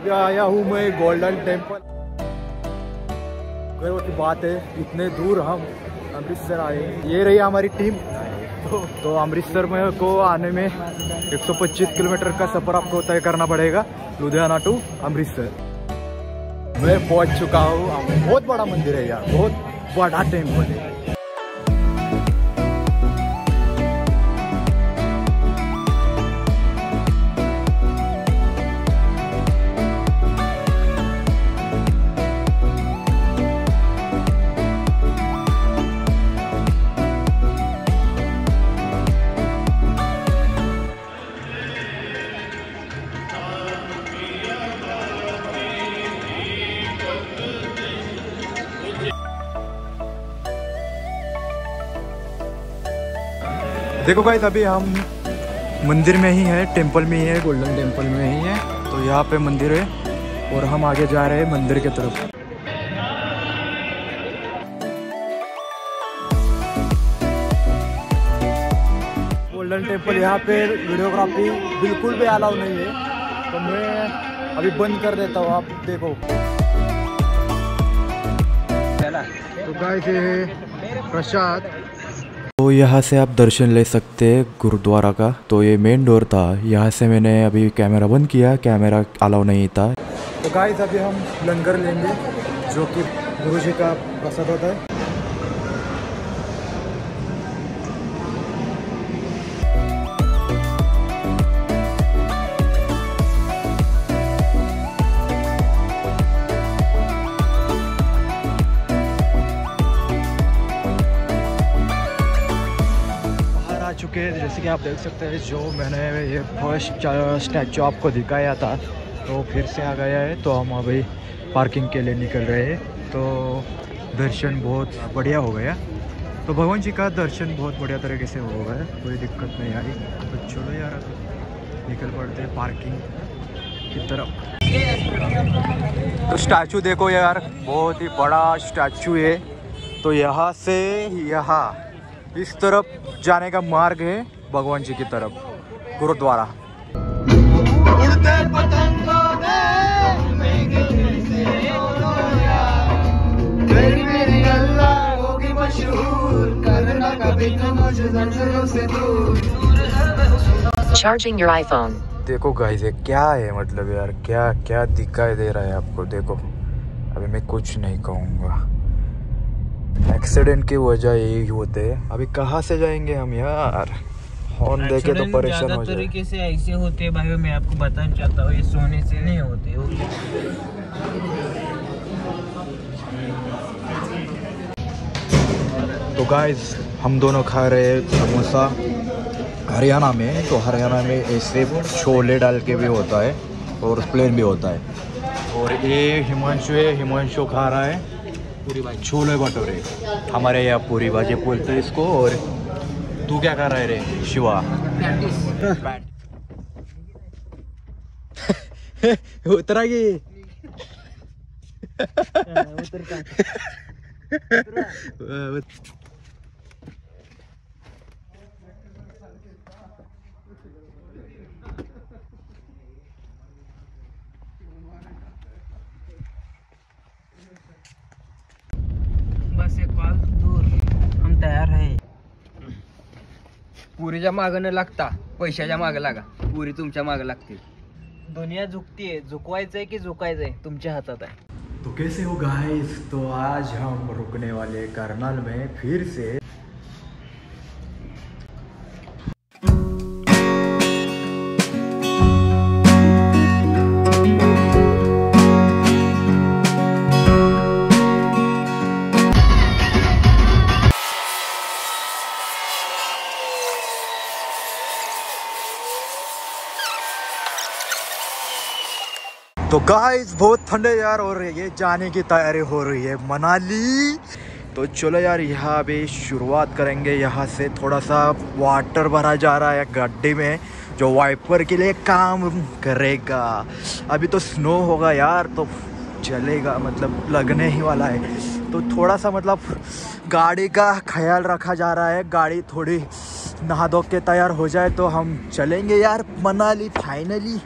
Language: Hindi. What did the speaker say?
अभी आया हूँ मैं गोल्डन टेंपल गर्व की बात है इतने दूर हम अमृतसर आए ये रही हमारी टीम। तो, अमृतसर में को आने में 125 किलोमीटर का सफ़र आपको तय करना पड़ेगा लुधियाना टू अमृतसर। मैं पहुँच चुका हूँ। बहुत बड़ा मंदिर है यार बहुत बड़ा टेंपल है। देखो भाई अभी हम मंदिर में ही है टेंपल में ही है गोल्डन टेंपल में ही है तो यहाँ पे मंदिर है और हम आगे जा रहे हैं मंदिर की तरफ़। गोल्डन टेंपल यहाँ पे वीडियोग्राफी बिल्कुल भी अलाउ नहीं है तो मैं अभी बंद कर देता हूँ आप देखो। तो गाइस ये प्रसाद। तो यहाँ से आप दर्शन ले सकते हैं गुरुद्वारा का। तो ये मेन डोर था। यहाँ से मैंने अभी कैमरा बंद किया। कैमरा अलाउ नहीं था। तो गाइस अभी हम लंगर लेंगे, जो कि गुरु जी का प्रसाद होता है। चुके हैं जैसे कि आप देख सकते हैं, जो मैंने ये फ़र्स्ट स्टैचू आपको दिखाया था तो फिर से आ गया है तो हम अभी पार्किंग के लिए निकल रहे हैं। तो दर्शन बहुत बढ़िया हो गया। तो भगवान जी का दर्शन बहुत बढ़िया तरीके से हो गया, कोई दिक्कत नहीं आई। तो चलो यार निकल पड़ते हैं पार्किंग की तरफ़। तो स्टैचू देखो यार, बहुत ही बड़ा स्टैचू है। तो यहाँ से यहाँ। इस तरफ़ जाने का मार्ग है भगवान जी की तरफ़ गुरुद्वारा। Charging your iPhone. देखो गाइस ये क्या है मतलब यार क्या क्या दिखाई दे रहा है आपको? देखो अभी मैं कुछ नहीं कहूँगा। एक्सीडेंट की वजह यही होते। हैं अभी कहाँ से जाएँगे हम यार? हॉर्न देके तो परेशान हो तरीके से ऐसे होते हैं भाई मैं आपको बताना चाहता हूँ ये सोने से नहीं होते तो गाइस हम दोनों खा रहे हैं समोसा। हरियाणा में तो हरियाणा में ऐसे छोले डाल के भी होता है और प्लेन भी होता है। और ये हिमांशु है हिमांशु खा रहा है। पूरी भाजी छोले भटूरे हमारे यहाँ पूरी भाजी बोलते हैं इसको और तू क्या कर रहा है रे? शिवा। उतरा की बस पुरीच्या मागं न लागता पैशाच्या मागं लागा. पुरी तुमच्या मागं लागतील. दुनिया झुकतीये. झुकवायचंय की झुकायचंय? तुमच्या हातात आहे. तो कैसे हो गाइस तो आज हम रुकने वाले करनाल में फिर से तो गाइस बहुत ठंडे यार और ये जाने की तैयारी हो रही है, मनाली। तो चलो यार, यहाँ भी शुरुआत करेंगे, यहाँ से थोड़ा सा वाटर भरा जा रहा है गड्ढे में, जो वाइपर के लिए काम करेगा। अभी तो स्नो होगा यार तो चलेगा मतलब लगने ही वाला है। तो थोड़ा सा मतलब गाड़ी का ख्याल रखा जा रहा है, गाड़ी थोड़ी नहा धो के तैयार हो जाए तो हम चलेंगे यार, मनाली फाइनली